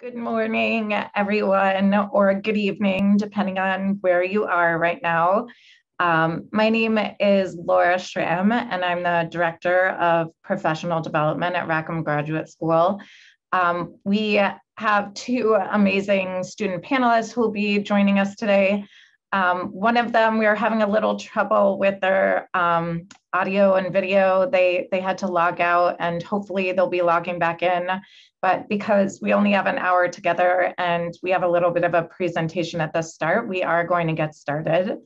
Good morning, everyone, or good evening, depending on where you are right now. Um, my name is Laura Schramm, and I'm the Director of Professional Development at Rackham Graduate School. Um, we have two amazing student panelists who will be joining us today. Um, one of them, we are having a little trouble with their um, audio and video. They, they had to log out and hopefully they'll be logging back in but because we only have an hour together and we have a little bit of a presentation at the start, we are going to get started.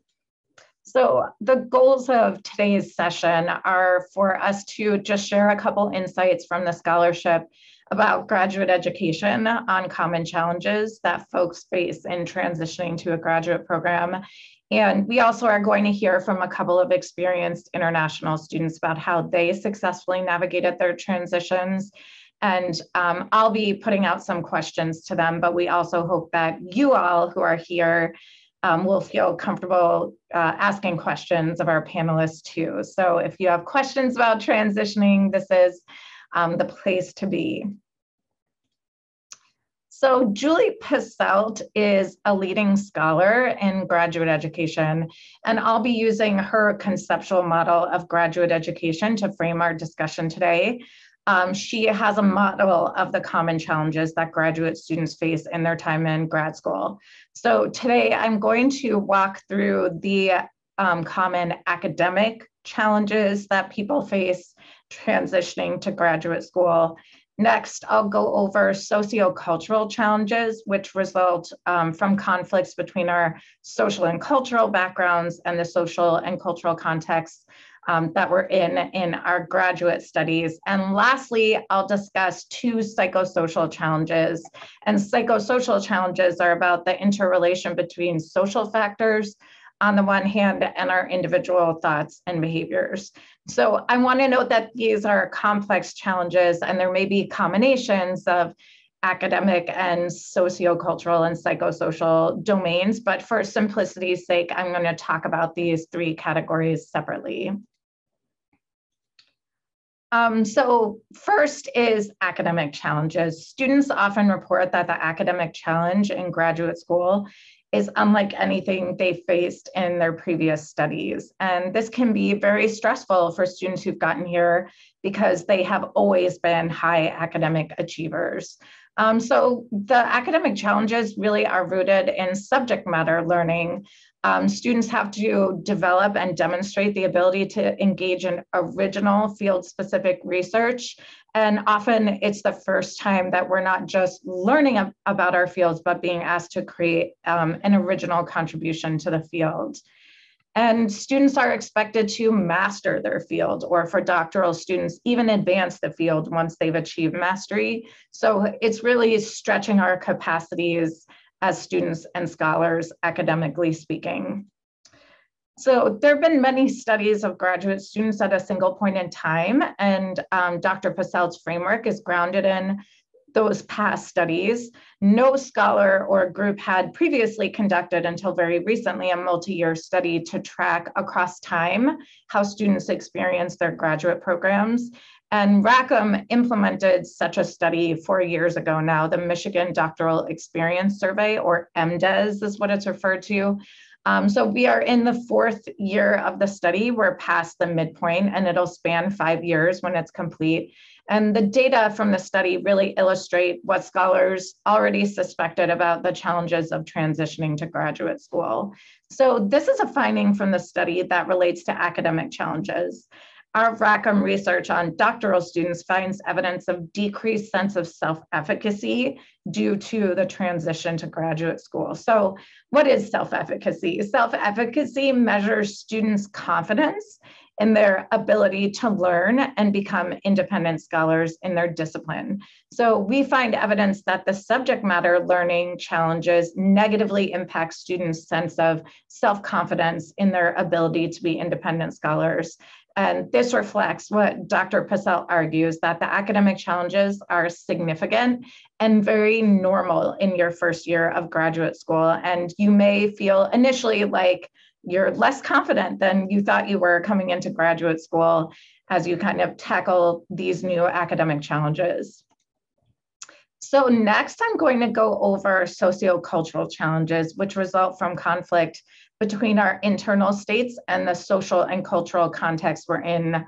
So the goals of today's session are for us to just share a couple insights from the scholarship about graduate education on common challenges that folks face in transitioning to a graduate program. And we also are going to hear from a couple of experienced international students about how they successfully navigated their transitions and um, I'll be putting out some questions to them, but we also hope that you all who are here um, will feel comfortable uh, asking questions of our panelists too. So if you have questions about transitioning, this is um, the place to be. So Julie Posselt is a leading scholar in graduate education, and I'll be using her conceptual model of graduate education to frame our discussion today. Um, she has a model of the common challenges that graduate students face in their time in grad school. So today I'm going to walk through the um, common academic challenges that people face transitioning to graduate school. Next, I'll go over sociocultural challenges, which result um, from conflicts between our social and cultural backgrounds and the social and cultural contexts um, that we're in in our graduate studies. And lastly, I'll discuss two psychosocial challenges. And psychosocial challenges are about the interrelation between social factors on the one hand and our individual thoughts and behaviors. So I want to note that these are complex challenges and there may be combinations of academic and sociocultural and psychosocial domains, but for simplicity's sake, I'm going to talk about these three categories separately. Um, so first is academic challenges. Students often report that the academic challenge in graduate school is unlike anything they faced in their previous studies. And this can be very stressful for students who've gotten here because they have always been high academic achievers. Um, so the academic challenges really are rooted in subject matter learning, um, students have to develop and demonstrate the ability to engage in original field specific research. And often it's the first time that we're not just learning ab about our fields, but being asked to create um, an original contribution to the field. And students are expected to master their field, or for doctoral students, even advance the field once they've achieved mastery. So it's really stretching our capacities as students and scholars, academically speaking. So there have been many studies of graduate students at a single point in time, and um, Dr. Posselt's framework is grounded in those past studies. No scholar or group had previously conducted until very recently a multi-year study to track across time how students experience their graduate programs. And Rackham implemented such a study four years ago now, the Michigan Doctoral Experience Survey, or MDES is what it's referred to. Um, so we are in the fourth year of the study. We're past the midpoint and it'll span five years when it's complete. And the data from the study really illustrate what scholars already suspected about the challenges of transitioning to graduate school. So this is a finding from the study that relates to academic challenges. Our Rackham research on doctoral students finds evidence of decreased sense of self-efficacy due to the transition to graduate school. So what is self-efficacy? Self-efficacy measures students' confidence in their ability to learn and become independent scholars in their discipline. So we find evidence that the subject matter learning challenges negatively impact students' sense of self-confidence in their ability to be independent scholars. And this reflects what Dr. Posselt argues that the academic challenges are significant and very normal in your first year of graduate school. And you may feel initially like you're less confident than you thought you were coming into graduate school as you kind of tackle these new academic challenges. So next I'm going to go over sociocultural challenges which result from conflict between our internal states and the social and cultural context we're in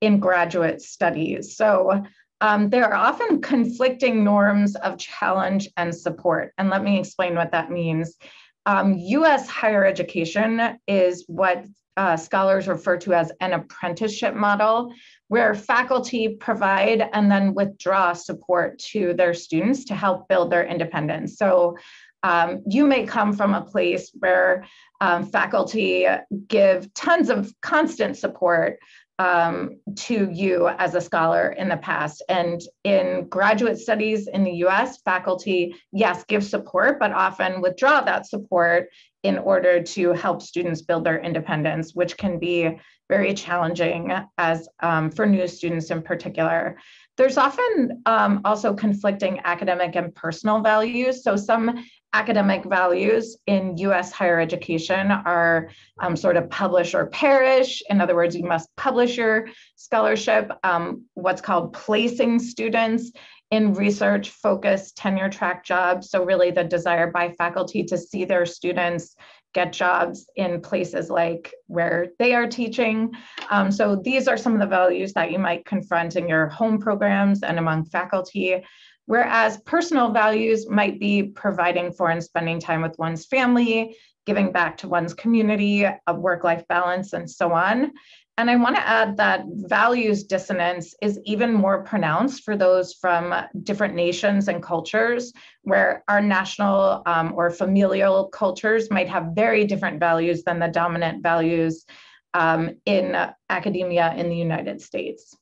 in graduate studies. So um, there are often conflicting norms of challenge and support. And let me explain what that means. Um, US higher education is what uh, scholars refer to as an apprenticeship model, where faculty provide and then withdraw support to their students to help build their independence. So um, you may come from a place where um, faculty give tons of constant support um, to you as a scholar in the past. And in graduate studies in the US, faculty, yes, give support, but often withdraw that support in order to help students build their independence, which can be very challenging as um, for new students in particular. There's often um, also conflicting academic and personal values. So some academic values in US higher education are um, sort of publish or perish. In other words, you must publish your scholarship, um, what's called placing students in research focused tenure track jobs. So really the desire by faculty to see their students get jobs in places like where they are teaching. Um, so these are some of the values that you might confront in your home programs and among faculty. Whereas personal values might be providing for and spending time with one's family, giving back to one's community, a work life balance, and so on. And I want to add that values dissonance is even more pronounced for those from different nations and cultures, where our national um, or familial cultures might have very different values than the dominant values um, in academia in the United States.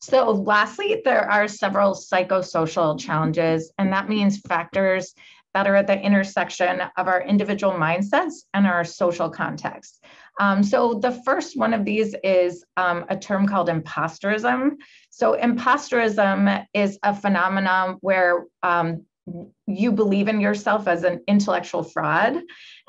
So, lastly, there are several psychosocial challenges, and that means factors that are at the intersection of our individual mindsets and our social context. Um, so, the first one of these is um, a term called imposterism. So, imposterism is a phenomenon where um, you believe in yourself as an intellectual fraud,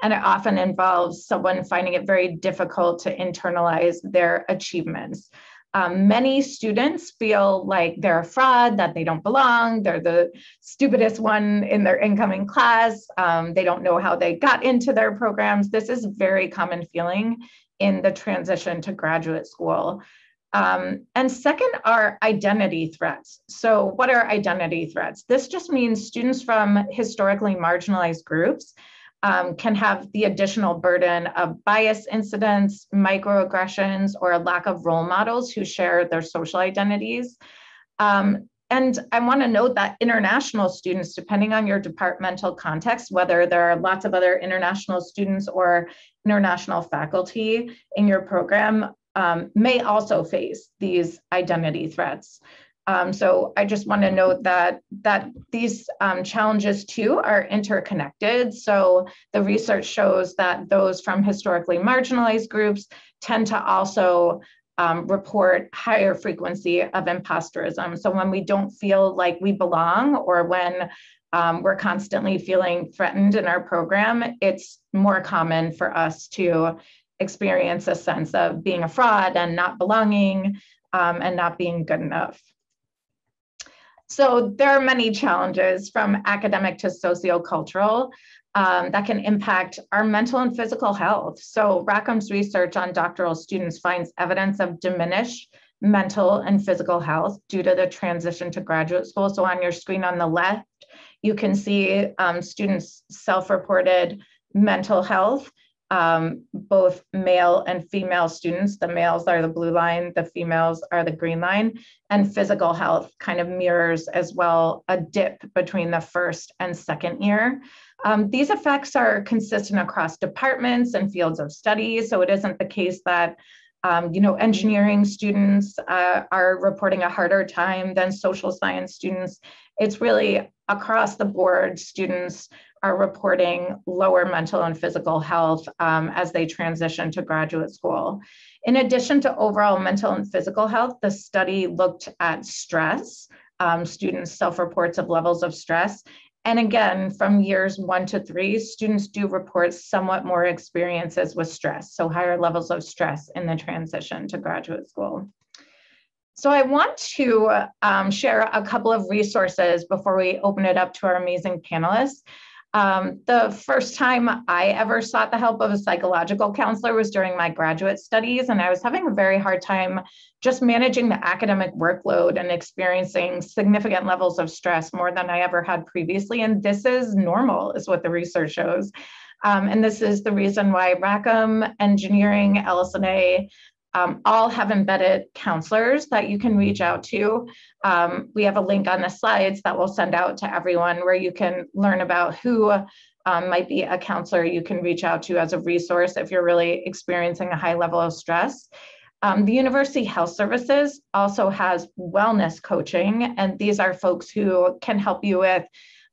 and it often involves someone finding it very difficult to internalize their achievements. Um, many students feel like they're a fraud, that they don't belong, they're the stupidest one in their incoming class, um, they don't know how they got into their programs. This is very common feeling in the transition to graduate school. Um, and second are identity threats. So, what are identity threats? This just means students from historically marginalized groups um, can have the additional burden of bias incidents, microaggressions, or a lack of role models who share their social identities. Um, and I want to note that international students, depending on your departmental context, whether there are lots of other international students or international faculty in your program, um, may also face these identity threats. Um, so I just want to note that that these um, challenges too are interconnected. So the research shows that those from historically marginalized groups tend to also um, report higher frequency of imposterism. So when we don't feel like we belong or when um, we're constantly feeling threatened in our program, it's more common for us to experience a sense of being a fraud and not belonging um, and not being good enough. So there are many challenges from academic to sociocultural um, that can impact our mental and physical health. So Rackham's research on doctoral students finds evidence of diminished mental and physical health due to the transition to graduate school. So on your screen on the left, you can see um, students' self-reported mental health um, both male and female students. The males are the blue line, the females are the green line, and physical health kind of mirrors as well a dip between the first and second year. Um, these effects are consistent across departments and fields of study, so it isn't the case that um, you know, engineering students uh, are reporting a harder time than social science students. It's really across the board, students are reporting lower mental and physical health um, as they transition to graduate school. In addition to overall mental and physical health, the study looked at stress, um, students' self reports of levels of stress. And again, from years one to three, students do report somewhat more experiences with stress, so higher levels of stress in the transition to graduate school. So I want to um, share a couple of resources before we open it up to our amazing panelists. Um, the first time I ever sought the help of a psychological counselor was during my graduate studies, and I was having a very hard time just managing the academic workload and experiencing significant levels of stress more than I ever had previously. And this is normal, is what the research shows. Um, and this is the reason why Rackham Engineering, LS&A, um, all have embedded counselors that you can reach out to. Um, we have a link on the slides that we'll send out to everyone where you can learn about who um, might be a counselor you can reach out to as a resource if you're really experiencing a high level of stress. Um, the University Health Services also has wellness coaching, and these are folks who can help you with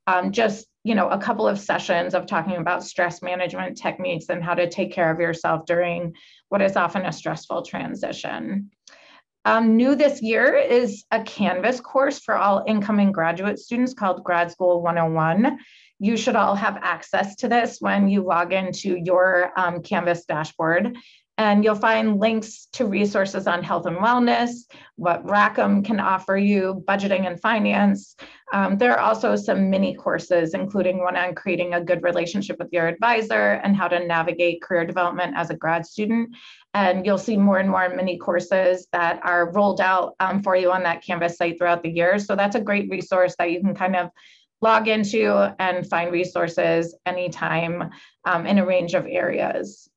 um, just you know a couple of sessions of talking about stress management techniques and how to take care of yourself during what is often a stressful transition. Um, new this year is a Canvas course for all incoming graduate students called Grad School 101. You should all have access to this when you log into your um, Canvas dashboard. And you'll find links to resources on health and wellness, what Rackham can offer you, budgeting and finance. Um, there are also some mini courses, including one on creating a good relationship with your advisor and how to navigate career development as a grad student. And you'll see more and more mini courses that are rolled out um, for you on that Canvas site throughout the year. So that's a great resource that you can kind of log into and find resources anytime um, in a range of areas.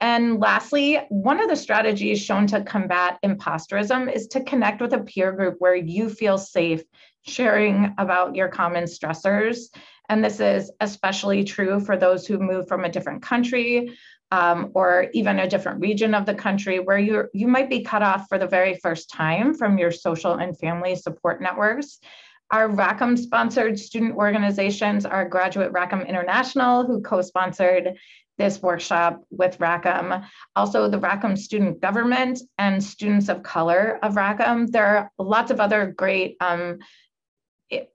And lastly, one of the strategies shown to combat imposterism is to connect with a peer group where you feel safe sharing about your common stressors. And this is especially true for those who move from a different country um, or even a different region of the country where you you might be cut off for the very first time from your social and family support networks. Our Rackham sponsored student organizations are Graduate Rackham International, who co sponsored this workshop with Rackham. Also, the Rackham Student Government and Students of Color of Rackham. There are lots of other great um,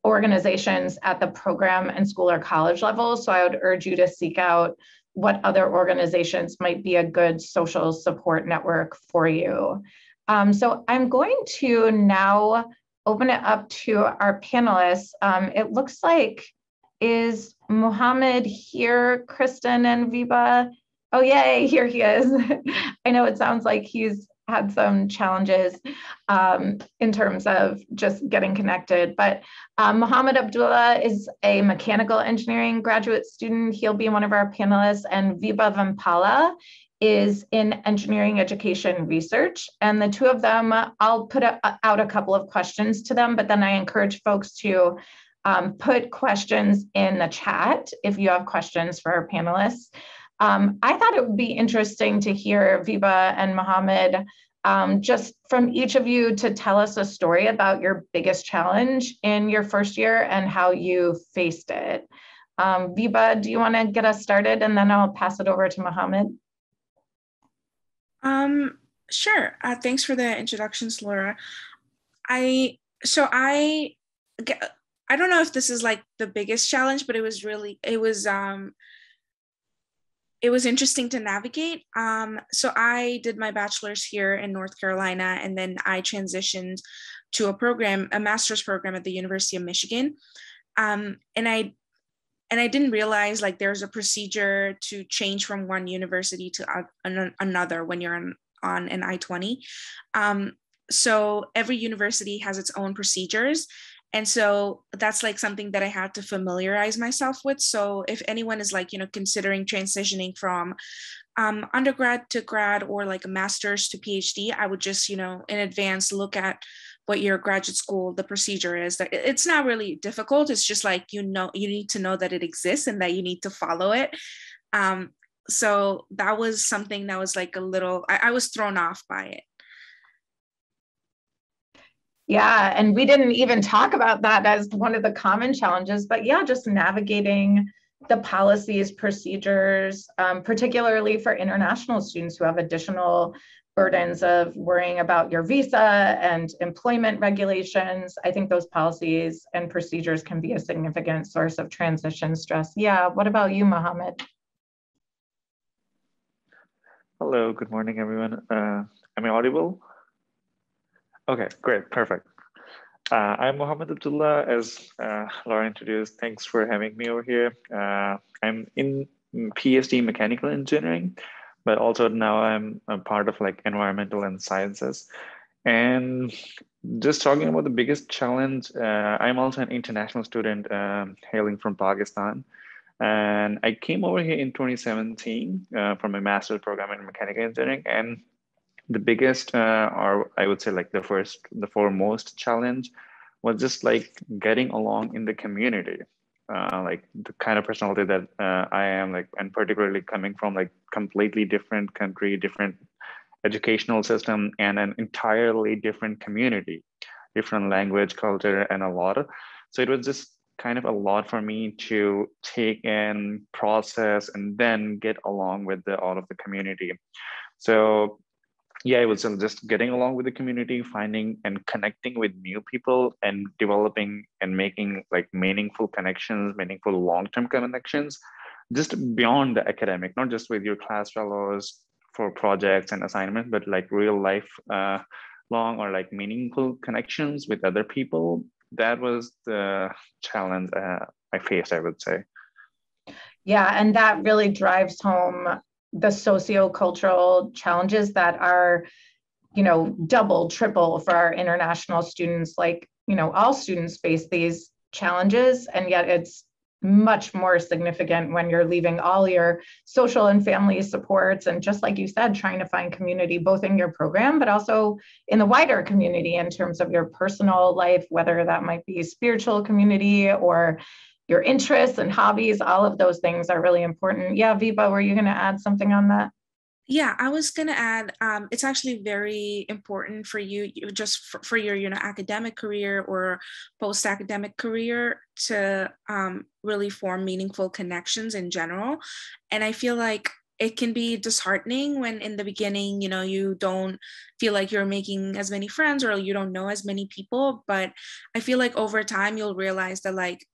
organizations at the program and school or college level. So I would urge you to seek out what other organizations might be a good social support network for you. Um, so I'm going to now open it up to our panelists. Um, it looks like is Mohammed here, Kristen and Viva? Oh, yay, here he is. I know it sounds like he's had some challenges um, in terms of just getting connected. But um, Mohammed Abdullah is a mechanical engineering graduate student. He'll be one of our panelists. And Viva Vampala is in engineering education research. And the two of them, I'll put a, out a couple of questions to them, but then I encourage folks to um, put questions in the chat if you have questions for our panelists. Um, I thought it would be interesting to hear Viva and Mohammed um, just from each of you to tell us a story about your biggest challenge in your first year and how you faced it. Um, Viba, do you want to get us started and then I'll pass it over to Mohammed? Um, sure. Uh, thanks for the introductions, Laura. I so I I don't know if this is like the biggest challenge, but it was really it was um it was interesting to navigate. Um, so I did my bachelor's here in North Carolina, and then I transitioned to a program, a master's program at the University of Michigan. Um, and I and I didn't realize like there's a procedure to change from one university to another when you're on, on an I-20. Um, so every university has its own procedures and so that's like something that i had to familiarize myself with. So if anyone is like you know considering transitioning from um, undergrad to grad or like a master's to phd i would just you know in advance look at what your graduate school the procedure is. That it's not really difficult. It's just like you know you need to know that it exists and that you need to follow it. Um, so that was something that was like a little I, I was thrown off by it yeah, and we didn't even talk about that as one of the common challenges, but yeah, just navigating the policies, procedures, um, particularly for international students who have additional burdens of worrying about your visa and employment regulations. I think those policies and procedures can be a significant source of transition stress. Yeah, what about you, Mohammed? Hello, good morning, everyone. Uh, am I audible? Okay, great, perfect. Uh, I'm Mohammed Abdullah, as uh, Laura introduced. Thanks for having me over here. Uh, I'm in PhD mechanical engineering, but also now I'm a part of like environmental and sciences. And just talking about the biggest challenge, uh, I'm also an international student um, hailing from Pakistan. And I came over here in 2017 uh, from a master's program in mechanical engineering. And the biggest, uh, or I would say like the first, the foremost challenge was just like getting along in the community. Uh, like the kind of personality that uh, I am, like, and particularly coming from like completely different country, different educational system, and an entirely different community, different language, culture, and a lot. So it was just kind of a lot for me to take in, process, and then get along with the, all of the community. So yeah, it was just getting along with the community, finding and connecting with new people and developing and making like meaningful connections, meaningful long-term connections, just beyond the academic, not just with your class fellows for projects and assignments, but like real life uh, long or like meaningful connections with other people that was the challenge uh, I faced, I would say. Yeah, and that really drives home the socio-cultural challenges that are, you know, double, triple for our international students. Like, you know, all students face these challenges, and yet it's much more significant when you're leaving all your social and family supports and just like you said trying to find community both in your program but also in the wider community in terms of your personal life whether that might be spiritual community or your interests and hobbies all of those things are really important. Yeah viva were you going to add something on that? Yeah i was going to add um, it's actually very important for you just for, for, your you know academic career or post academic career to um, really form meaningful connections in general. And i feel like it can be disheartening when in the beginning you know you don't feel like you're making as many friends or you don't know as many people. But i feel like over time you'll realize that like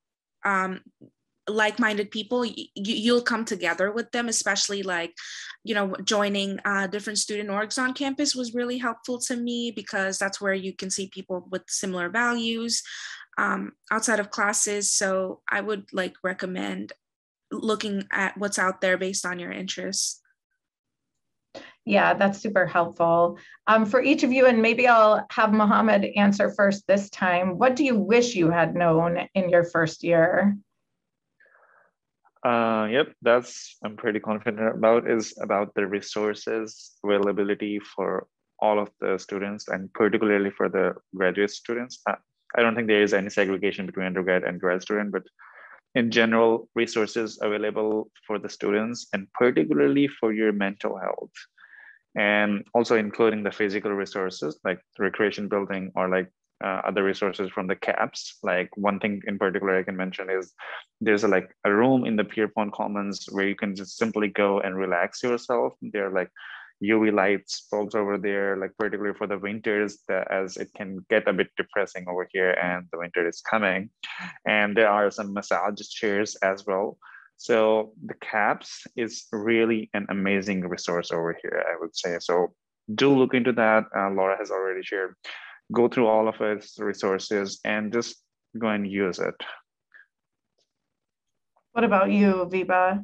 um, like-minded people you, you'll come together with them especially like you know joining uh, different student orgs on campus was really helpful to me because that's where you can see people with similar values um, outside of classes. So i would like recommend looking at what's out there based on your interests yeah, that's super helpful. Um, for each of you, and maybe I'll have Mohammed answer first this time. What do you wish you had known in your first year? Uh, yep, that's I'm pretty confident about is about the resources availability for all of the students and particularly for the graduate students. Uh, I don't think there is any segregation between undergrad and grad student, but in general, resources available for the students and particularly for your mental health and also including the physical resources like recreation building or like uh, other resources from the CAPS. Like one thing in particular I can mention is there's a, like a room in the Pierpont Commons where you can just simply go and relax yourself. There are like UV lights bulbs over there, like particularly for the winters, as it can get a bit depressing over here and the winter is coming. And there are some massage chairs as well. So the CAPS is really an amazing resource over here, I would say. So do look into that. Uh, Laura has already shared go through all of its resources and just go and use it. What about you, Viva?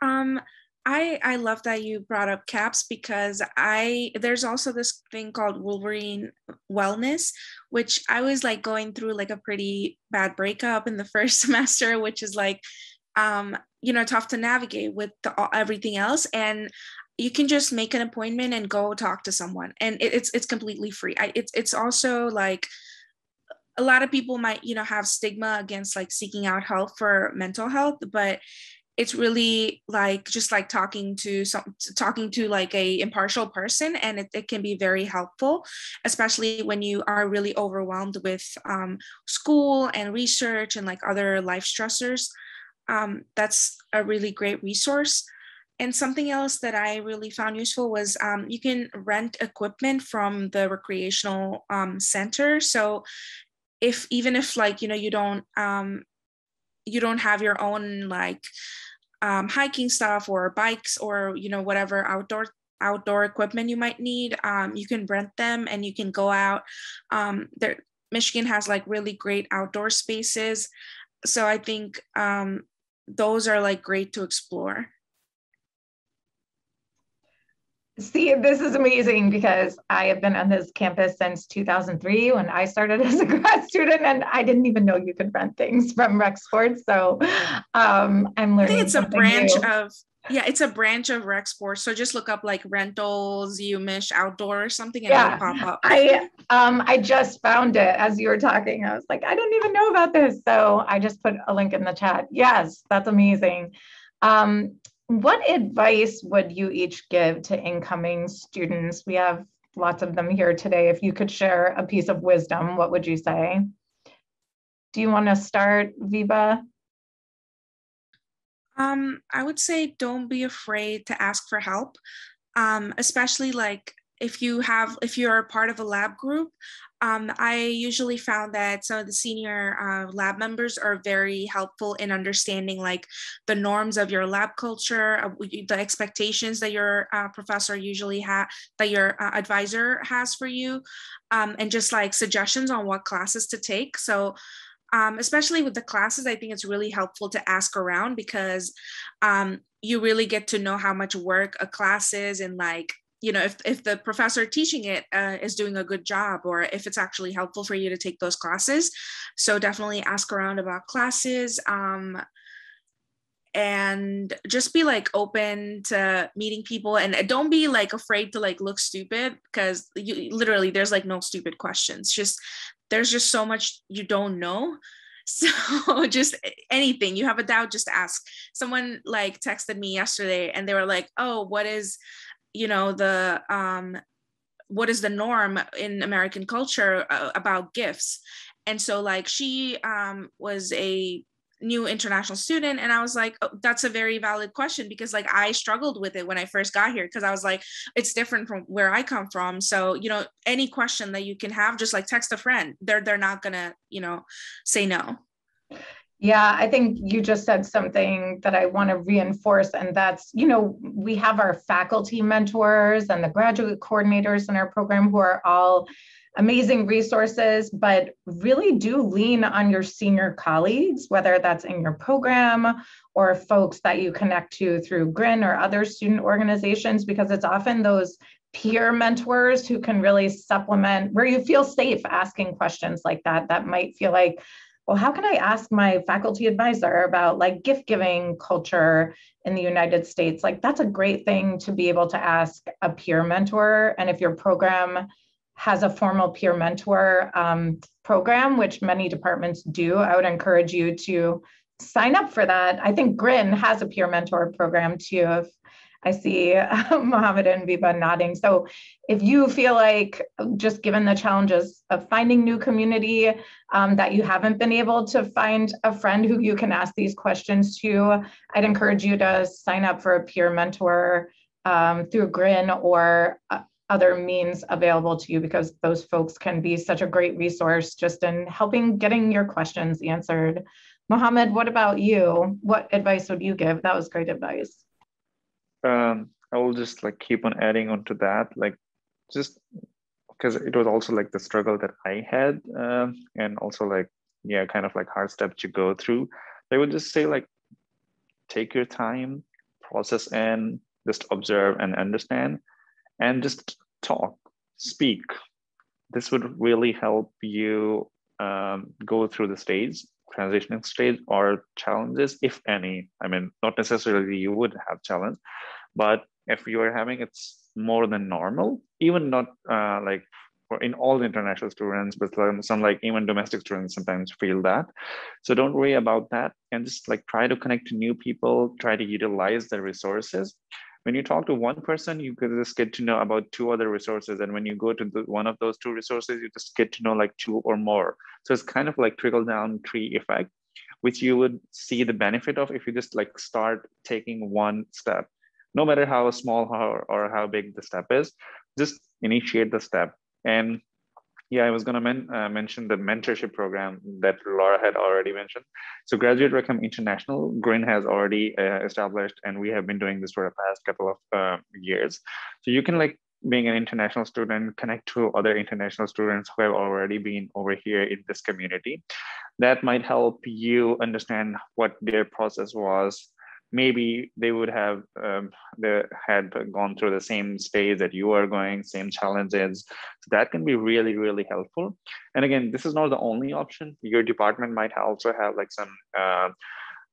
Um, I I love that you brought up CAPS because I there's also this thing called Wolverine Wellness, which I was like going through like a pretty bad breakup in the first semester, which is like um, you know tough to navigate with the, everything else. And you can just make an appointment and go talk to someone. And it, it's it's completely free. I, it's it's also like a lot of people might you know have stigma against like seeking out help for mental health but it's really like just like talking to some talking to like a impartial person and it, it can be very helpful especially when you are really overwhelmed with um, school and research and like other life stressors um, that's a really great resource and something else that I really found useful was um, you can rent equipment from the recreational um, center. So if even if like you know you don't um, you don't have your own like um, hiking stuff or bikes or you know whatever outdoor outdoor equipment you might need. Um, you can rent them and you can go out. Um, there, Michigan has like really great outdoor spaces. So I think um, those are like great to explore. See, this is amazing because I have been on this campus since 2003 when I started as a grad student, and I didn't even know you could rent things from Rec Sports. So um, I'm learning. I think it's a branch new. of yeah, it's a branch of Rec Sports. So just look up like rentals, UMich outdoor or something and yeah. it'll pop up. I um I just found it as you were talking. I was like, I didn't even know about this. So I just put a link in the chat. Yes, that's amazing. Um, what advice would you each give to incoming students? We have lots of them here today. If you could share a piece of wisdom, what would you say? Do you want to start, Viva? Um, I would say don't be afraid to ask for help, um, especially like if you have if you're a part of a lab group. Um, I usually found that some of the senior uh, lab members are very helpful in understanding like the norms of your lab culture, uh, the expectations that your uh, professor usually has, that your uh, advisor has for you, um, and just like suggestions on what classes to take. So um, especially with the classes, I think it's really helpful to ask around because um, you really get to know how much work a class is and like you know if, if the professor teaching it uh, is doing a good job or if it's actually helpful for you to take those classes. So definitely ask around about classes um, and just be like open to meeting people and don't be like afraid to like look stupid because you literally there's like no stupid questions just there's just so much you don't know. So just anything you have a doubt just ask. Someone like texted me yesterday and they were like oh what is you know the um what is the norm in american culture uh, about gifts? And so like she um was a new international student and i was like oh, that's a very valid question because like i struggled with it when i first got here because i was like it's different from where i come from. So you know any question that you can have just like text a friend. They're they're not gonna you know say no. Yeah, I think you just said something that I want to reinforce, and that's, you know, we have our faculty mentors and the graduate coordinators in our program who are all amazing resources, but really do lean on your senior colleagues, whether that's in your program or folks that you connect to through GRIN or other student organizations, because it's often those peer mentors who can really supplement where you feel safe asking questions like that, that might feel like, well, how can I ask my faculty advisor about like gift giving culture in the United States? Like, that's a great thing to be able to ask a peer mentor. And if your program has a formal peer mentor um, program, which many departments do. I would encourage you to sign up for that. I think GRIN has a peer mentor program too. If I see uh, Mohammed and Viva nodding. So if you feel like just given the challenges of finding new community um, that you haven't been able to find a friend who you can ask these questions to, I'd encourage you to sign up for a peer mentor um, through GRIN or uh, other means available to you because those folks can be such a great resource just in helping getting your questions answered. Mohammed, what about you? What advice would you give? That was great advice. Um, I will just like keep on adding on to that, like just because it was also like the struggle that I had, um, and also like yeah, kind of like hard step to go through. I would just say like take your time, process and just observe and understand and just talk, speak. This would really help you um, go through the stage, transitioning stage or challenges, if any. I mean, not necessarily you would have challenge, but if you are having it's more than normal, even not uh, like for in all international students, but some like even domestic students sometimes feel that. So don't worry about that and just like try to connect to new people, try to utilize the resources when you talk to one person, you just get to know about two other resources. And when you go to the, one of those two resources, you just get to know like two or more. So it's kind of like trickle down tree effect, which you would see the benefit of if you just like start taking one step, no matter how small or how big the step is, just initiate the step. And yeah, I was going to men, uh, mention the mentorship program that Laura had already mentioned. So Graduate Rackham International, GRIN has already uh, established, and we have been doing this for the past couple of uh, years. So you can like being an international student, connect to other international students who have already been over here in this community. That might help you understand what their process was, maybe they would have um, they had gone through the same stage that you are going same challenges. So that can be really really helpful. And again this is not the only option. Your department might also have like some uh,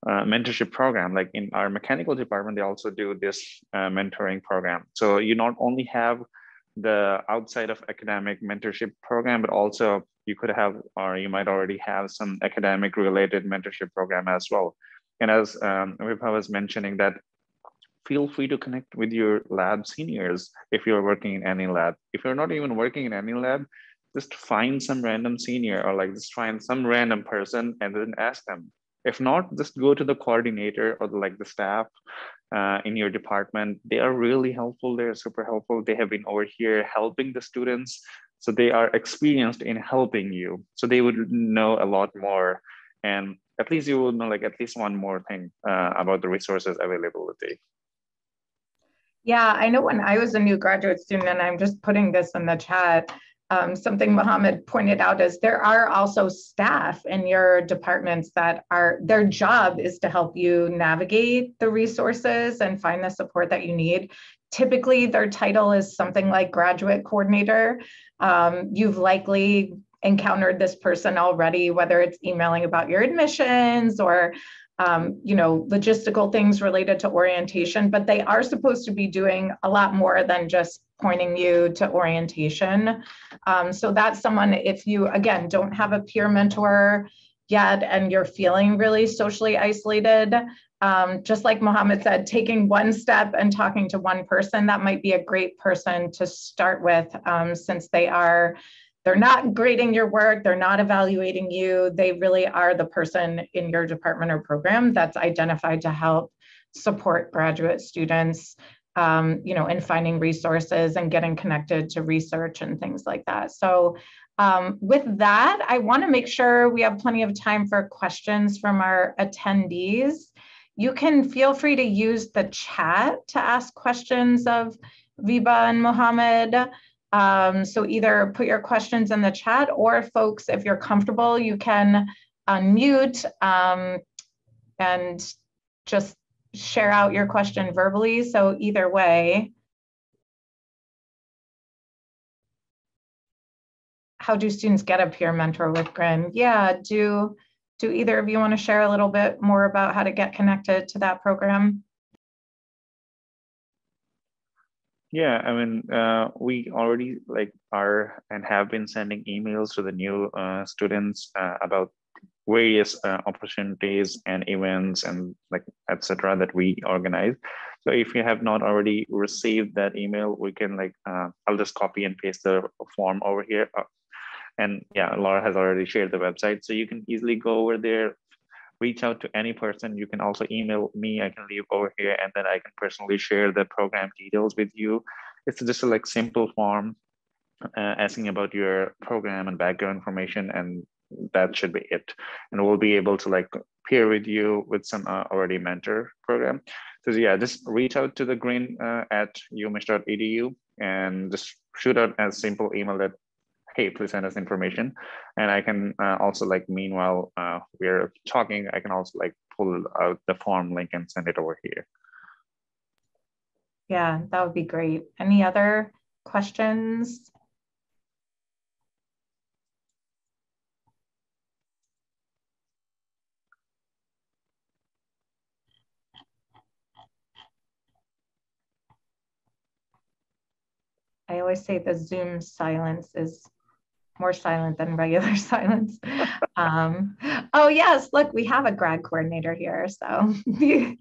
uh, mentorship program. Like in our mechanical department they also do this uh, mentoring program. So you not only have the outside of academic mentorship program but also you could have or you might already have some academic related mentorship program as well and as um, was mentioning that feel free to connect with your lab seniors if you're working in any lab. If you're not even working in any lab, just find some random senior or like just find some random person and then ask them. If not, just go to the coordinator or the, like the staff uh, in your department. They are really helpful. They're super helpful. They have been over here helping the students. So they are experienced in helping you. So they would know a lot more. And at least you will know like at least one more thing uh, about the resources availability. Yeah, I know when I was a new graduate student, and I'm just putting this in the chat, um, something Mohammed pointed out is there are also staff in your departments that are their job is to help you navigate the resources and find the support that you need. Typically, their title is something like graduate coordinator. Um, you've likely encountered this person already, whether it's emailing about your admissions or um, you know, logistical things related to orientation, but they are supposed to be doing a lot more than just pointing you to orientation. Um, so that's someone, if you, again, don't have a peer mentor yet and you're feeling really socially isolated, um, just like Mohammed said, taking one step and talking to one person, that might be a great person to start with um, since they are they're not grading your work, they're not evaluating you. They really are the person in your department or program that's identified to help support graduate students, um, you know, in finding resources and getting connected to research and things like that. So um, with that, I wanna make sure we have plenty of time for questions from our attendees. You can feel free to use the chat to ask questions of Viva and Mohammed. Um, so either put your questions in the chat or folks, if you're comfortable, you can unmute um, and just share out your question verbally. So either way, how do students get a peer mentor with GRIN? Yeah, do, do either of you want to share a little bit more about how to get connected to that program? Yeah, I mean, uh, we already like are and have been sending emails to the new uh, students uh, about various uh, opportunities and events and like etc. that we organize. So if you have not already received that email, we can like uh, I'll just copy and paste the form over here. Uh, and yeah, Laura has already shared the website, so you can easily go over there, reach out to any person. You can also email me. I can leave over here and then I can personally share the program details with you. It's just a like simple form uh, asking about your program and background information and that should be it. And we'll be able to like peer with you with some uh, already mentor program. So yeah, just reach out to the green uh, at umich.edu and just shoot out a simple email that hey, please send us information. And I can uh, also like, meanwhile, uh, we're talking, I can also like pull out the form link and send it over here. Yeah, that would be great. Any other questions? I always say the Zoom silence is more silent than regular silence. Um, oh yes, look, we have a grad coordinator here. So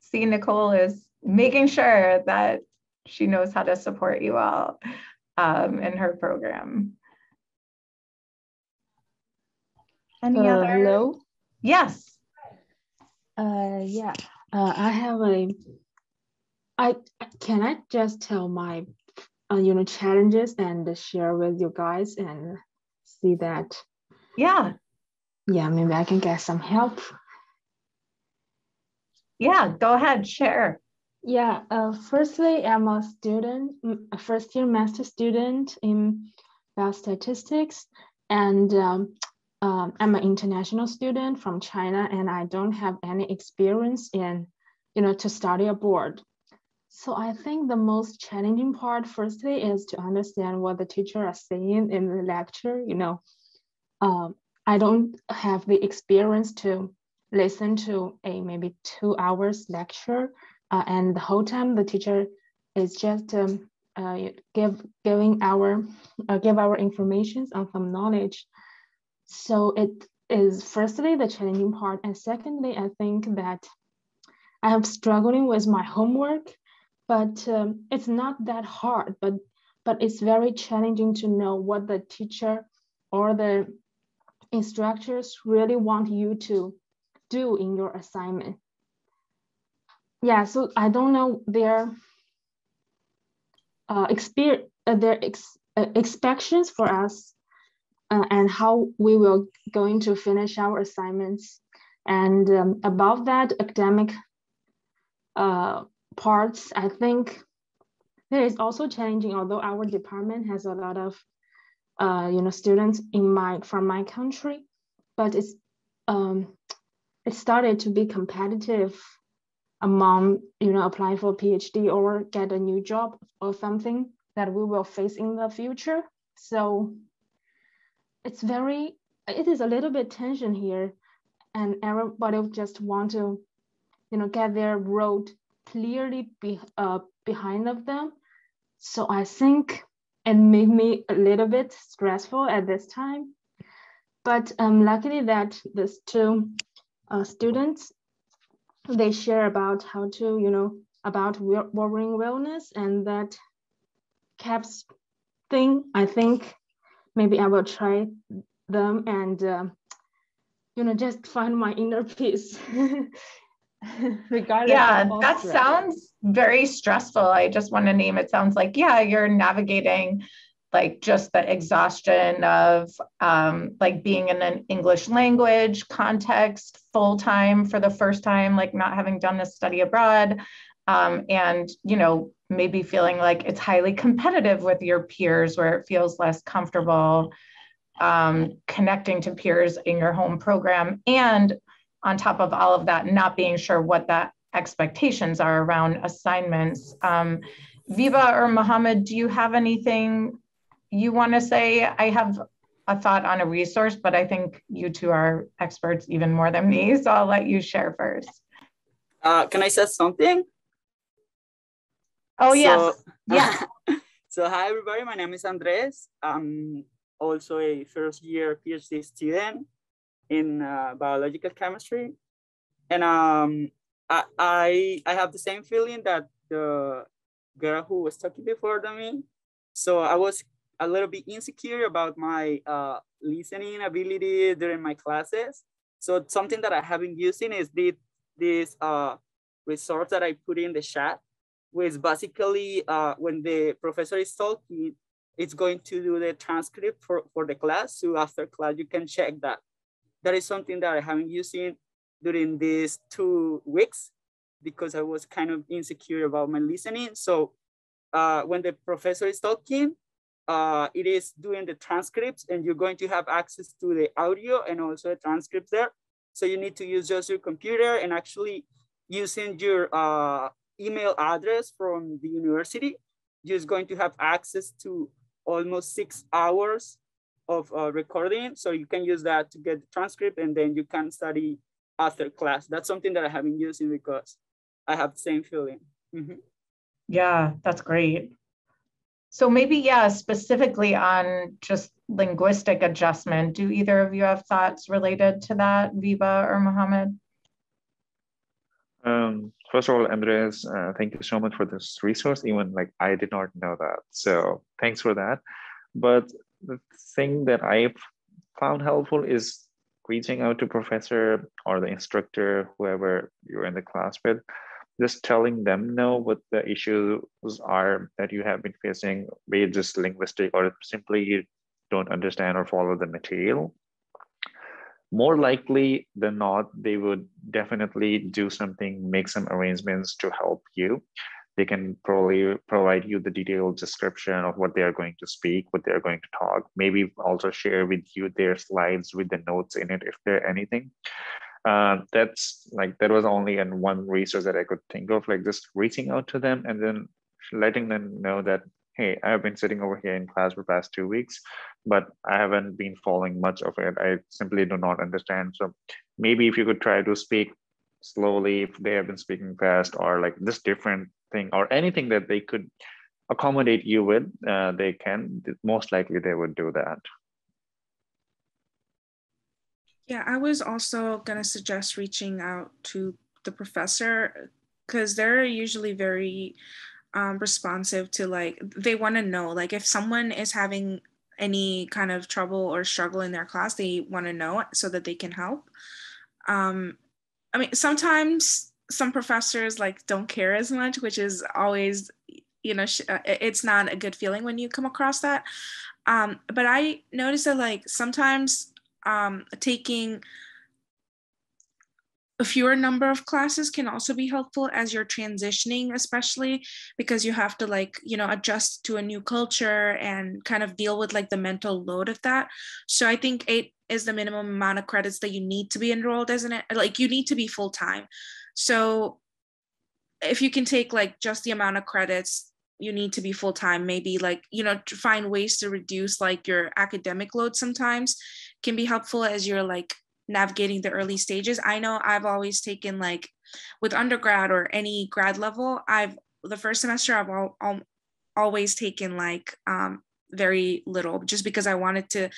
see Nicole is making sure that she knows how to support you all um, in her program. Any uh, other? Hello? Yes. Uh, yeah, uh, I have a, I, can I just tell my uh, you know challenges and share with you guys and see that. Yeah. Yeah maybe i can get some help. Yeah go ahead share. Yeah uh, firstly i'm a student a first year master student in biostatistics and um, um, i'm an international student from china and i don't have any experience in you know to study abroad so I think the most challenging part, firstly, is to understand what the teacher are saying in the lecture. You know, um, I don't have the experience to listen to a maybe two hours lecture, uh, and the whole time the teacher is just um, uh, give giving our uh, give our informations on some knowledge. So it is firstly the challenging part, and secondly, I think that I am struggling with my homework but um, it's not that hard but but it's very challenging to know what the teacher or the instructors really want you to do in your assignment. Yeah so i don't know their uh, experience uh, their ex uh, expectations for us uh, and how we will going to finish our assignments. And um, above that academic uh, parts, I think it is also challenging, although our department has a lot of uh, you know, students in my from my country, but it's um, it started to be competitive among you know applying for PhD or get a new job or something that we will face in the future. So it's very it is a little bit tension here, and everybody just want to you know get their road clearly be, uh, behind of them. So I think it made me a little bit stressful at this time. But um, luckily that these two uh, students, they share about how to, you know, about Wolverine Wellness and that CAPS thing, I think maybe I will try them and, uh, you know, just find my inner peace regardless yeah that stress. sounds very stressful i just want to name it sounds like yeah you're navigating like just the exhaustion of um, like being in an english language context full time for the first time like not having done this study abroad um, and you know maybe feeling like it's highly competitive with your peers where it feels less comfortable um, connecting to peers in your home program and on top of all of that, not being sure what that expectations are around assignments. Um, Viva or Mohammed, do you have anything you want to say? I have a thought on a resource, but I think you two are experts even more than me, so I'll let you share first. Uh, can I say something? Oh, so, yes. Yeah. so, hi, everybody. My name is Andres. I'm also a first year PhD student in uh, biological chemistry, and um, I, I I have the same feeling that the girl who was talking before than me. So I was a little bit insecure about my uh, listening ability during my classes. So something that I have been using is the, this uh, resource that I put in the chat, which basically uh, when the professor is talking, it's going to do the transcript for, for the class. So after class, you can check that that is something that I haven't using during these two weeks because I was kind of insecure about my listening. So uh, when the professor is talking, uh, it is doing the transcripts and you're going to have access to the audio and also the transcripts there. So you need to use just your computer and actually using your uh, email address from the university, you're going to have access to almost six hours of uh, recording. So you can use that to get the transcript and then you can study after class. That's something that I have been using because I have the same feeling. Mm-hmm. Yeah, that's great. So maybe, yeah, specifically on just linguistic adjustment, do either of you have thoughts related to that, Viva or Mohammed? Um, first of all, Andres, uh, thank you so much for this resource. Even like I did not know that. So thanks for that. But the thing that I've found helpful is reaching out to professor or the instructor, whoever you're in the class with, just telling them know what the issues are that you have been facing, be it just linguistic or simply you don't understand or follow the material. More likely than not, they would definitely do something, make some arrangements to help you. They can probably provide you the detailed description of what they are going to speak, what they are going to talk, maybe also share with you their slides with the notes in it if there anything uh, that's like that was only in one resource that I could think of, like just reaching out to them and then letting them know that hey, I've been sitting over here in class for past two weeks, but I haven't been following much of it. I simply do not understand. So maybe if you could try to speak slowly, if they have been speaking fast, or like this different thing, or anything that they could accommodate you with, uh, they can. Most likely, they would do that. Yeah, I was also going to suggest reaching out to the professor because they're usually very um, responsive to like, they want to know, like, if someone is having any kind of trouble or struggle in their class, they want to know so that they can help. Um, I mean, sometimes some professors like don't care as much, which is always, you know, uh, it's not a good feeling when you come across that. Um, but I noticed that like sometimes um, taking a fewer number of classes can also be helpful as you're transitioning especially because you have to like you know adjust to a new culture and kind of deal with like the mental load of that. So i think eight is the minimum amount of credits that you need to be enrolled isn't it like you need to be full time so if you can take like just the amount of credits you need to be full time maybe like you know to find ways to reduce like your academic load sometimes can be helpful as you're like navigating the early stages. I know I've always taken like with undergrad or any grad level, I've the first semester I've all, all, always taken like um, very little just because I wanted to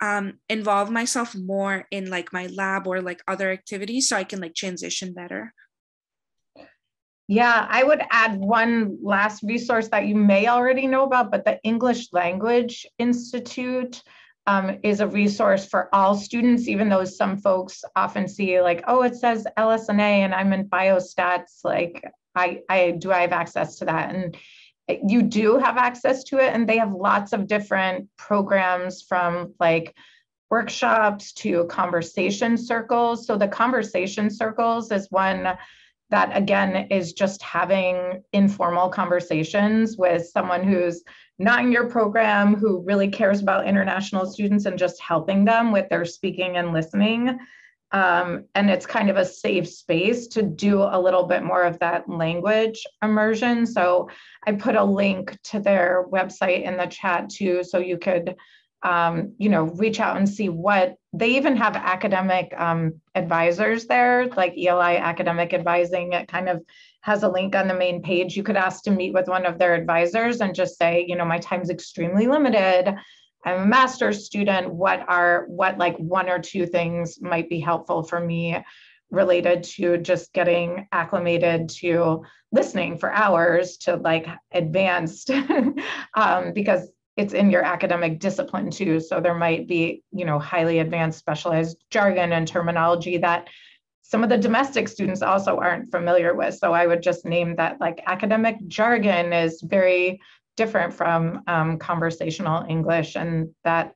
um, involve myself more in like my lab or like other activities so I can like transition better. Yeah, I would add one last resource that you may already know about, but the English Language Institute um, is a resource for all students, even though some folks often see like, oh, it says LS&A and I'm in biostats, like I, I do I have access to that? And you do have access to it and they have lots of different programs from like workshops to conversation circles. So the conversation circles is one that again is just having informal conversations with someone who's not in your program who really cares about international students and just helping them with their speaking and listening. Um, and it's kind of a safe space to do a little bit more of that language immersion. So I put a link to their website in the chat too, so you could, um, you know, reach out and see what they even have academic um, advisors there, like ELI academic advising. It kind of has a link on the main page. You could ask to meet with one of their advisors and just say, you know, my time's extremely limited. I'm a master's student. What are what like one or two things might be helpful for me related to just getting acclimated to listening for hours to like advanced um, because it's in your academic discipline too. So there might be, you know, highly advanced specialized jargon and terminology that some of the domestic students also aren't familiar with. So I would just name that like academic jargon is very different from um, conversational English, and that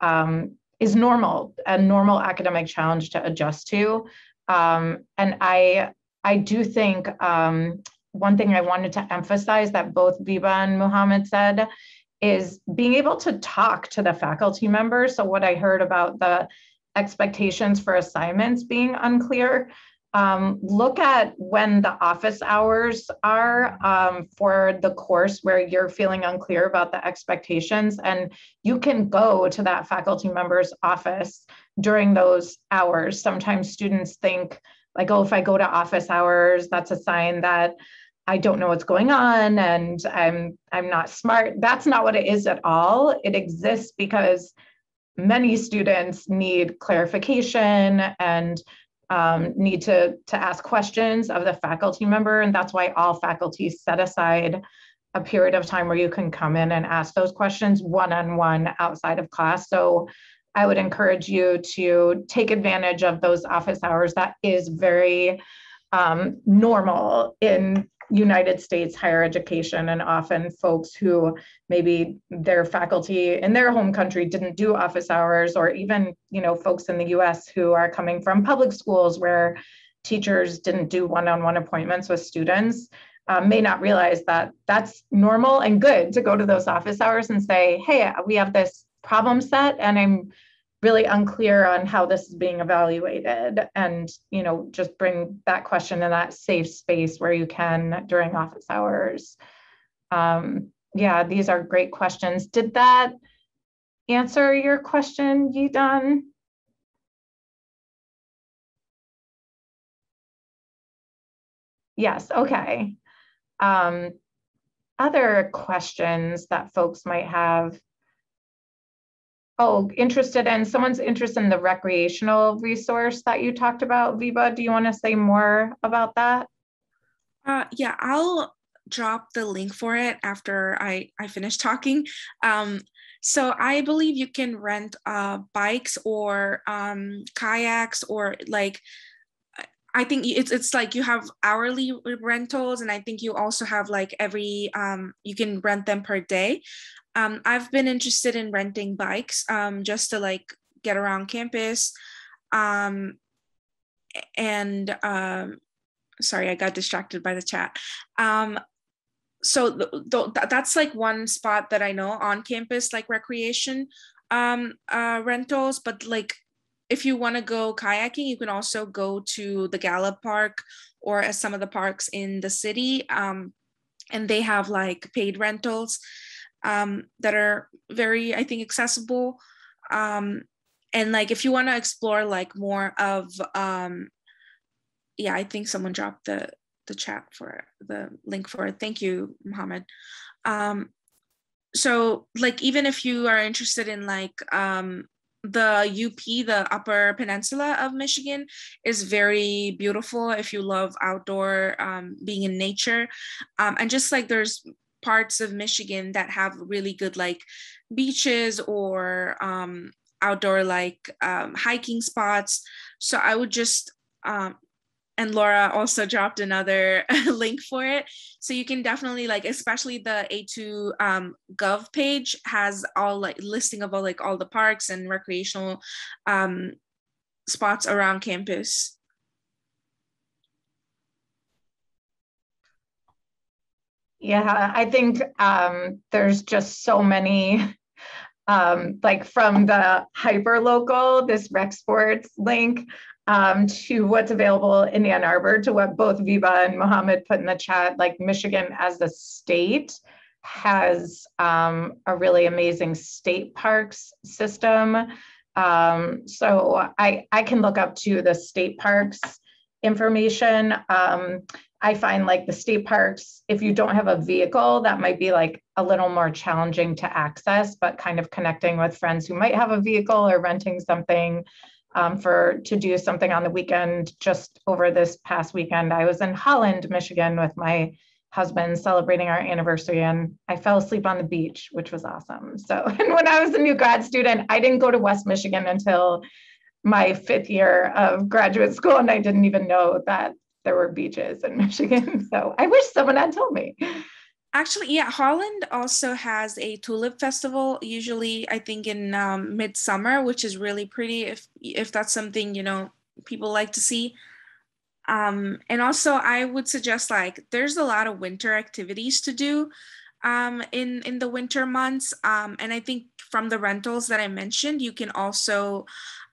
um, is normal, a normal academic challenge to adjust to. Um, and I, I do think um, one thing I wanted to emphasize that both Viva and Muhammad said is being able to talk to the faculty members. So what I heard about the expectations for assignments being unclear, um, look at when the office hours are um, for the course where you're feeling unclear about the expectations, and you can go to that faculty member's office during those hours. Sometimes students think, like, oh, if I go to office hours, that's a sign that I don't know what's going on and I'm I'm not smart. That's not what it is at all. It exists because many students need clarification and um, need to, to ask questions of the faculty member. And that's why all faculty set aside a period of time where you can come in and ask those questions one-on-one outside of class. So I would encourage you to take advantage of those office hours. That is very um, normal in United States higher education and often folks who maybe their faculty in their home country didn't do office hours or even you know folks in the US who are coming from public schools where teachers didn't do one-on-one appointments with students um, may not realize that that's normal and good to go to those office hours and say hey we have this problem set and i'm really unclear on how this is being evaluated and you know just bring that question in that safe space where you can during office hours. Um, yeah these are great questions. Did that answer your question Yidan? yes okay. Um, other questions that folks might have Oh, interested in someone's interested in the recreational resource that you talked about, Viva. Do you want to say more about that? Uh, yeah, I'll drop the link for it after I, I finish talking. Um, so I believe you can rent uh, bikes or um, kayaks or like I think it's it's like you have hourly rentals, and I think you also have like every um, you can rent them per day um, I've been interested in renting bikes um, just to like get around campus. Um, and um, sorry, I got distracted by the chat. Um, so th- th- that's like one spot that I know on campus, like recreation um, uh, rentals. But like, if you want to go kayaking, you can also go to the Gallup Park or some of the parks in the city, um, and they have like paid rentals um, that are very, I think, accessible. Um, and like, if you want to explore like more of, um, yeah, I think someone dropped the the chat for the link for it. Thank you, Mohammed. Um, so like, even if you are interested in like um, the UP, the Upper Peninsula of Michigan, is very beautiful if you love outdoor um, being in nature. Um, and just like there's parts of Michigan that have really good like beaches or um, outdoor like um, hiking spots. So I would just, um, and Laura also dropped another link for it. So you can definitely like, especially the A2 um, Gov page has all like listing of all like all the parks and recreational um, spots around campus. Yeah, I think um, there's just so many, um, like from the hyper local, this rec sports link, um, to what's available in Ann Arbor, to what both Viva and Mohammed put in the chat, like Michigan as a state has um, a really amazing state parks system. Um, so I, I can look up to the state parks information. Um, I find like the state parks, if you don't have a vehicle, that might be like a little more challenging to access, but kind of connecting with friends who might have a vehicle or renting something um, for to do something on the weekend. Just over this past weekend, I was in Holland, Michigan with my husband celebrating our anniversary and I fell asleep on the beach, which was awesome. So, and when I was a new grad student, I didn't go to West Michigan until my fifth year of graduate school and I didn't even know that there were beaches in Michigan. So I wish someone had told me. Actually, yeah, Holland also has a tulip festival. Usually, I think in um, midsummer, which is really pretty. If if that's something you know people like to see. Um, and also, I would suggest like there's a lot of winter activities to do um, in in the winter months. Um, and I think from the rentals that I mentioned, you can also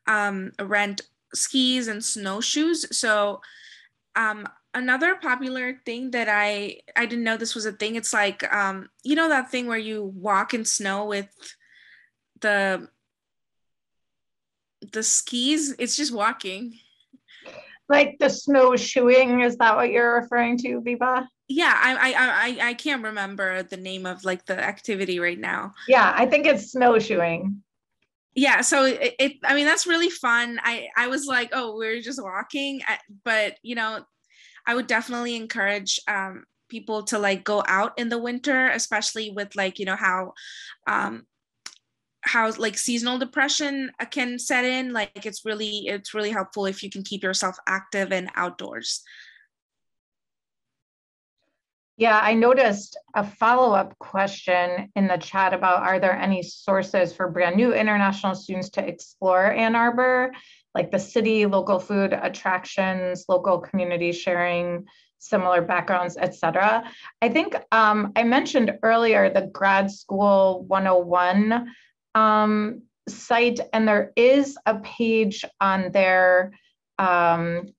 um, rent skis and snowshoes. So um, another popular thing that I I didn't know this was a thing. It's like um, you know that thing where you walk in snow with the the skis. It's just walking. Like the snowshoeing, is that what you're referring to, Viva? Yeah, I I I I can't remember the name of like the activity right now. Yeah, I think it's snowshoeing yeah so it, it, i mean that's really fun i i was like oh we're just walking but you know i would definitely encourage um, people to like go out in the winter especially with like you know how um how like seasonal depression uh, can set in. Like it's really it's really helpful if you can keep yourself active and outdoors. Yeah, I noticed a follow-up question in the chat about are there any sources for brand new international students to explore Ann Arbor, like the city, local food attractions, local community sharing, similar backgrounds, etc. I think um, I mentioned earlier the grad school 101 um, site, and there is a page on there. Um,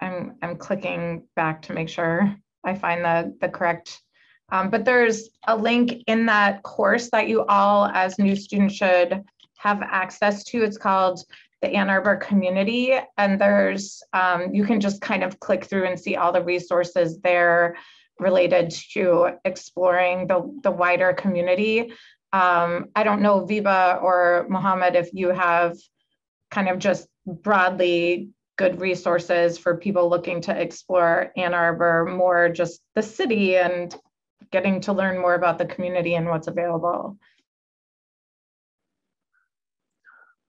I'm, I'm clicking back to make sure I find the, the correct, um, but there's a link in that course that you all as new students should have access to. It's called the Ann Arbor community and there's, um, you can just kind of click through and see all the resources there related to exploring the, the wider community. Um, I don't know, Viva or Mohammed, if you have kind of just broadly good resources for people looking to explore Ann Arbor, more just the city and getting to learn more about the community and what's available?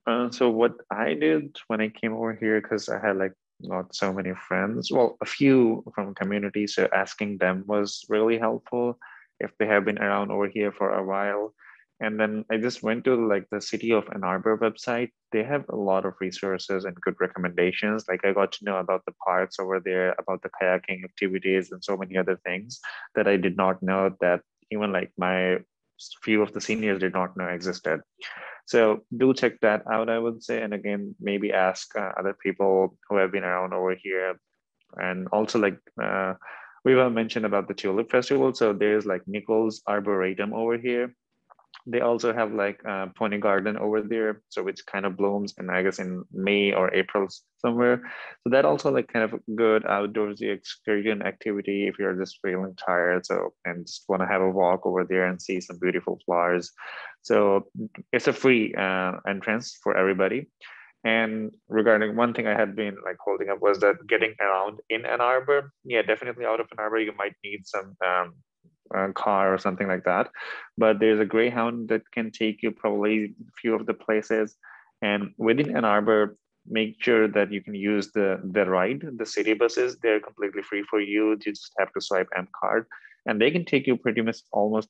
Uh, so what I did when I came over here, because I had like not so many friends, well, a few from community, so asking them was really helpful if they have been around over here for a while. And then I just went to like the City of Ann Arbor website. They have a lot of resources and good recommendations. Like I got to know about the parks over there, about the kayaking activities and so many other things that I did not know that even like my few of the seniors did not know existed. So do check that out, I would say. And again, maybe ask uh, other people who have been around over here. And also like, uh, we were mentioned about the Tulip Festival. So there's like Nichols Arboretum over here they also have like uh, peony garden over there so which kind of blooms and i guess in may or april somewhere. So that also like kind of good outdoorsy excursion activity if you're just feeling tired so and just want to have a walk over there and see some beautiful flowers. So it's a free uh, entrance for everybody. And regarding one thing I had been like holding up was that getting around in Ann Arbor, yeah, definitely out of Ann Arbor, you might need some um, uh, car or something like that. But there's a Greyhound that can take you probably a few of the places. And within Ann Arbor, make sure that you can use the, the ride, the city buses. They're completely free for you. You just have to swipe M card and they can take you pretty much almost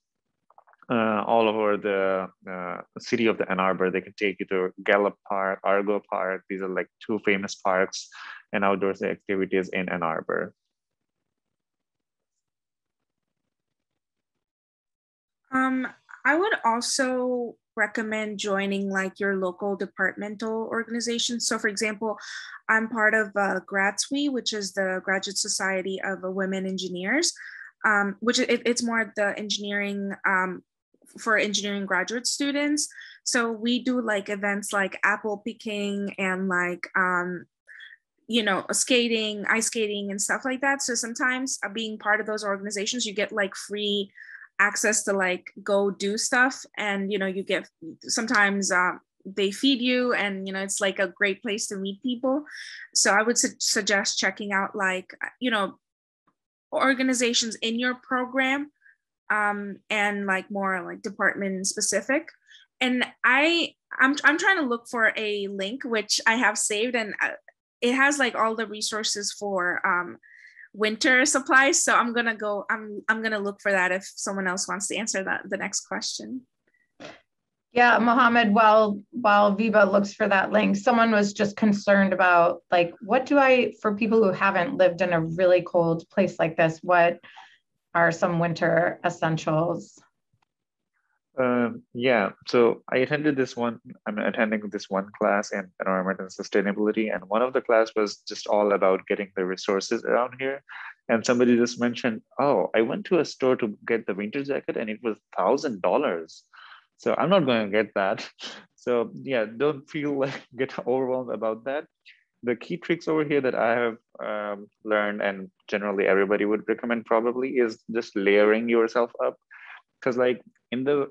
uh, all over the uh, city of the Ann Arbor. They can take you to Gallup Park, Argo Park. These are like two famous parks and outdoors activities in Ann Arbor. Um, I would also recommend joining like your local departmental organization. So for example, I'm part of uh, GradSWE, which is the Graduate Society of Women Engineers, um, which it, it's more the engineering um, for engineering graduate students. So we do like events like apple picking and like um, you know skating ice skating and stuff like that so sometimes uh, being part of those organizations you get like free access to like go do stuff. And you know you get sometimes uh, they feed you and you know it's like a great place to meet people. So i would su- suggest checking out like you know organizations in your program um, and like more like department specific. And i I'm, I'm trying to look for a link which i have saved. And uh, it has like all the resources for um, winter supplies. So I'm gonna go. I'm I'm gonna look for that if someone else wants to answer that the next question. Yeah, Mohammed, while while Viva looks for that link, someone was just concerned about like what do I for people who haven't lived in a really cold place like this, what are some winter essentials? Um, yeah, so I attended this one, I'm attending this one class in environment and sustainability. And one of the class was just all about getting the resources around here. And somebody just mentioned, oh, I went to a store to get the winter jacket and it was thousand dollars. So I'm not going to get that. So yeah, don't feel like get overwhelmed about that. The key tricks over here that I have um, learned and generally everybody would recommend probably is just layering yourself up because like in the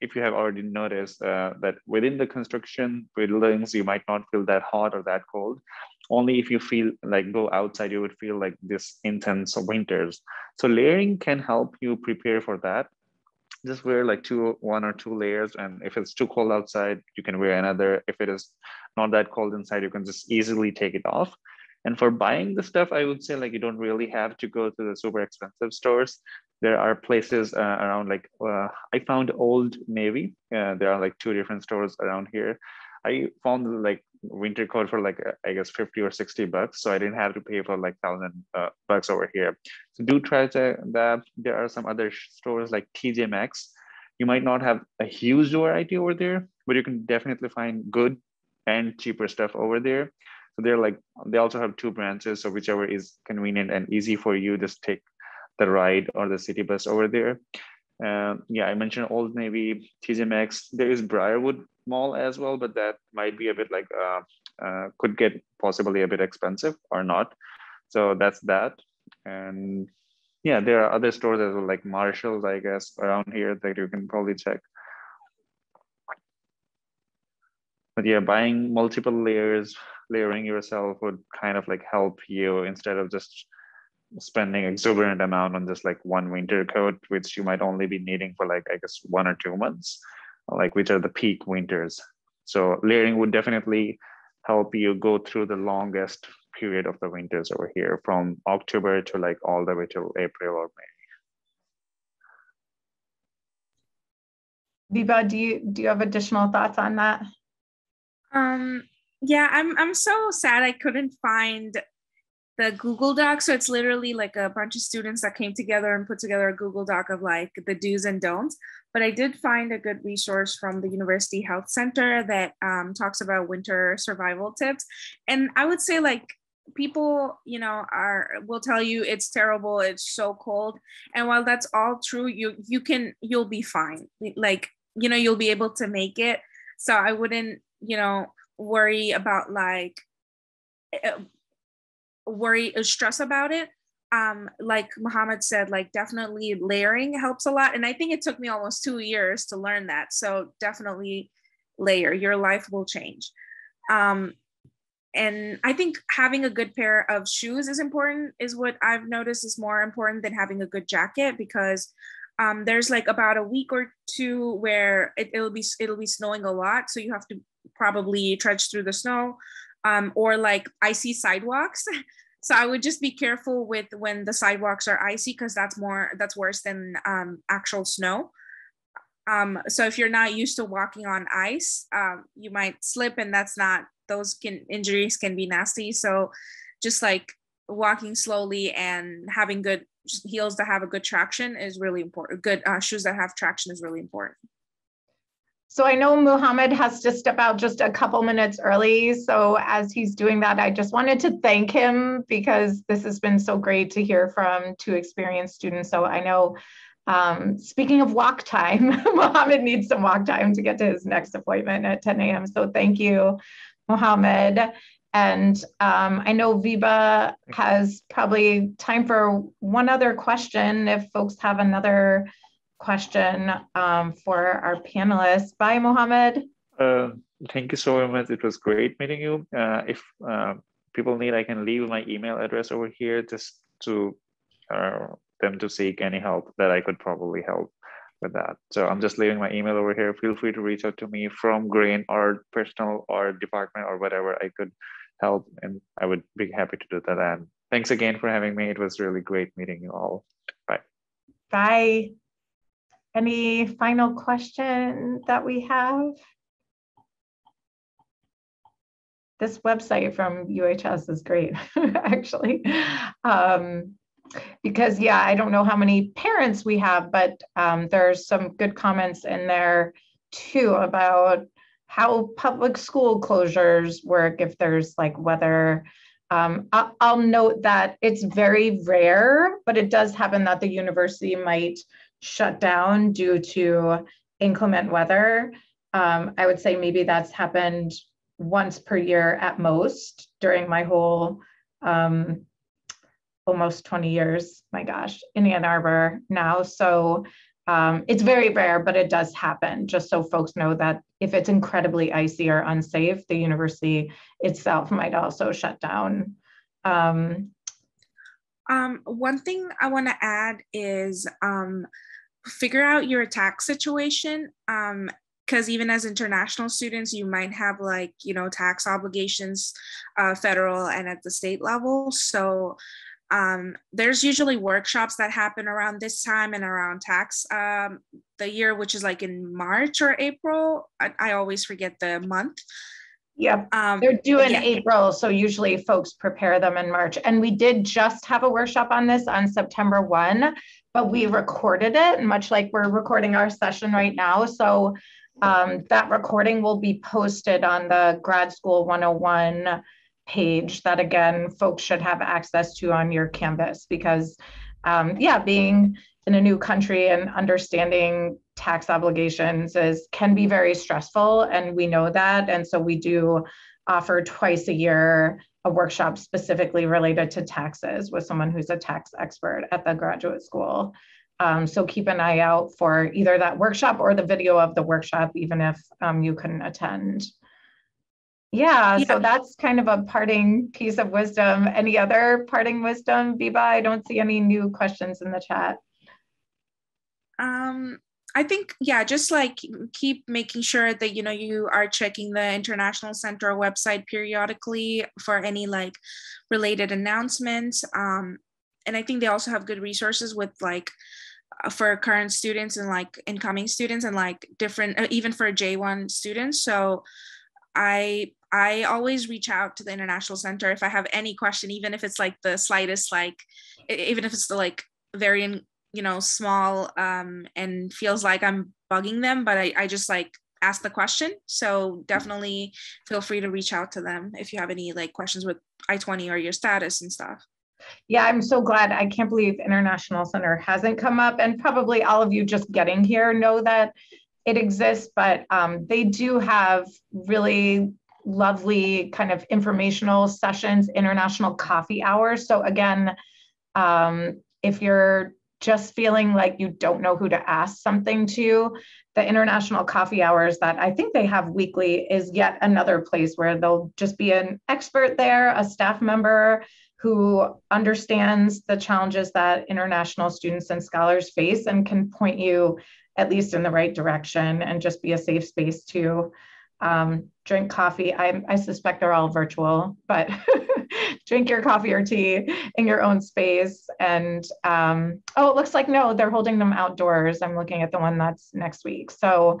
if you have already noticed uh, that within the construction buildings you might not feel that hot or that cold. Only if you feel like go outside you would feel like this intense winters. So layering can help you prepare for that. Just wear like two one or two layers and if it's too cold outside you can wear another. If it is not that cold inside you can just easily take it off And for buying the stuff, I would say like you don't really have to go to the super expensive stores. There are places uh, around like uh, I found Old Navy. Uh, there are like two different stores around here. I found like winter coat for like I guess 50 or 60 bucks. So I didn't have to pay for like thousand uh, bucks over here. So do try to that. There are some other stores like TJ Maxx. You might not have a huge variety over there, but you can definitely find good and cheaper stuff over there. So they're like, they also have two branches. So whichever is convenient and easy for you, just take the ride or the city bus over there. Uh, yeah, I mentioned Old Navy, TJ Maxx. There is Briarwood Mall as well, but that might be a bit like, uh, uh, could get possibly a bit expensive or not. So that's that. And yeah, there are other stores as well, like Marshalls, I guess, around here that you can probably check. But yeah, buying multiple layers, layering yourself would kind of like help you instead of just spending exuberant amount on just like one winter coat, which you might only be needing for like, I guess, one or two months, like which are the peak winters. So layering would definitely help you go through the longest period of the winters over here from October to like all the way till April or May. Viva, do you do you have additional thoughts on that? Um, yeah, I'm I'm so sad I couldn't find the Google Doc. So it's literally like a bunch of students that came together and put together a Google Doc of like the do's and don'ts. But I did find a good resource from the University Health Center that um, talks about winter survival tips. And I would say like people you know are will tell you it's terrible it's so cold and while that's all true you you can you'll be fine like you know you'll be able to make it so i wouldn't you know worry about like eh, worry or stress about it. Um like muhammad said like definitely layering helps a lot. And i think it took me almost two years to learn that. So definitely layer your life will change. Um and i think having a good pair of shoes is important is what i've noticed is more important than having a good jacket because um, there's like about a week or two where it, will be it'll be snowing a lot. So you have to probably trudge through the snow um, or like icy sidewalks. So i would just be careful with when the sidewalks are icy because that's more that's worse than um, actual snow. Um, so if you're not used to walking on ice um, you might slip and that's not those can injuries can be nasty. So just like walking slowly and having good heels that have a good traction is really important good uh, shoes that have traction is really important so I know Muhammad has to step out just a couple minutes early. So as he's doing that, I just wanted to thank him because this has been so great to hear from two experienced students. So I know, um, speaking of walk time, Muhammad needs some walk time to get to his next appointment at 10 a.m. So thank you, Muhammad. And um, I know Viva has probably time for one other question if folks have another question um, for our panelists. Bye, Mohammed. Uh, thank you so much. It was great meeting you. Uh, if uh, people need, I can leave my email address over here just to uh, them to seek any help that I could probably help with that. So I'm just leaving my email over here. Feel free to reach out to me from Grain or personal or department or whatever I could help. And I would be happy to do that. And thanks again for having me. It was really great meeting you all. Bye. Bye. Any final question that we have? This website from UHS is great, actually. Um, because yeah, I don't know how many parents we have, but um, there's some good comments in there too about how public school closures work if there's like weather. Um, I'll, I'll note that it's very rare, but it does happen that the university might shut down due to inclement weather. Um, I would say maybe that's happened once per year at most during my whole um, almost 20 years, my gosh, in Ann Arbor now. So um, it's very rare, but it does happen, just so folks know that if it's incredibly icy or unsafe, the university itself might also shut down. Um, um, one thing I want to add is um, figure out your tax situation. Um, because even as international students, you might have like, you know, tax obligations, uh, federal and at the state level. So um, there's usually workshops that happen around this time and around tax um, the year, which is like in March or April. I, I always forget the month. Yep. Um, They're due in yeah. April. So usually folks prepare them in March. And we did just have a workshop on this on September 1, but we recorded it, much like we're recording our session right now. So um, that recording will be posted on the Grad School 101 page that again folks should have access to on your Canvas because um, yeah being in a new country and understanding tax obligations is can be very stressful and we know that and so we do offer twice a year a workshop specifically related to taxes with someone who's a tax expert at the graduate school um, so keep an eye out for either that workshop or the video of the workshop even if um, you couldn't attend yeah, yeah, so that's kind of a parting piece of wisdom. Any other parting wisdom, Viva? I don't see any new questions in the chat. Um, I think yeah, just like keep making sure that you know you are checking the International Center website periodically for any like related announcements. Um, and I think they also have good resources with like uh, for current students and like incoming students and like different uh, even for J1 students. So I I always reach out to the International Center if I have any question, even if it's like the slightest, like even if it's the like very you know small um, and feels like I'm bugging them, but I, I just like ask the question. So definitely feel free to reach out to them if you have any like questions with I-20 or your status and stuff. Yeah, I'm so glad. I can't believe International Center hasn't come up, and probably all of you just getting here know that it exists, but um, they do have really lovely kind of informational sessions, international coffee hours. So again, um, if you're just feeling like you don't know who to ask something to, the international coffee hours that I think they have weekly is yet another place where there'll just be an expert there, a staff member who understands the challenges that international students and scholars face and can point you at least in the right direction and just be a safe space to um, drink coffee. I, I suspect they're all virtual, but drink your coffee or tea in your own space. And um, oh, it looks like no, they're holding them outdoors. I'm looking at the one that's next week. So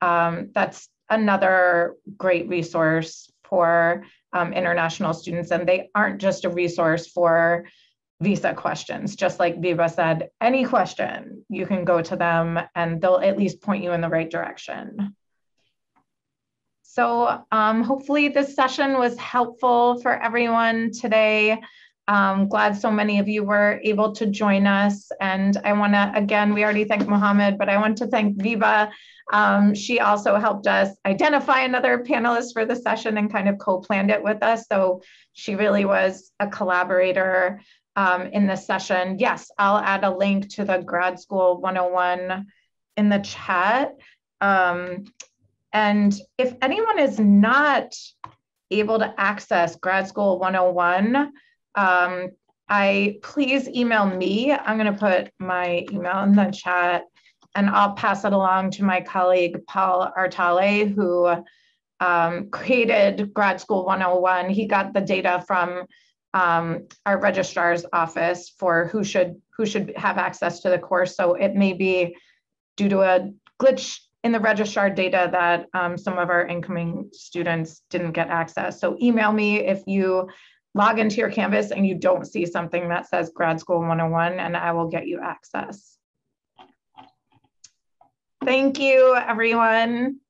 um, that's another great resource for um, international students. And they aren't just a resource for visa questions. Just like Viva said, any question, you can go to them and they'll at least point you in the right direction. So um, hopefully this session was helpful for everyone today. I'm glad so many of you were able to join us. And I want to, again, we already thanked Mohammed, but I want to thank Viva. Um, she also helped us identify another panelist for the session and kind of co-planned it with us. So she really was a collaborator um, in this session. Yes, I'll add a link to the Grad School 101 in the chat. Um, and if anyone is not able to access Grad School 101, um, I please email me. I'm going to put my email in the chat and I'll pass it along to my colleague Paul Artale, who um, created Grad School 101. He got the data from um, our registrar's office for who should who should have access to the course. So it may be due to a glitch in the registrar data that um, some of our incoming students didn't get access. So email me if you log into your Canvas and you don't see something that says Grad School 101 and I will get you access. Thank you, everyone.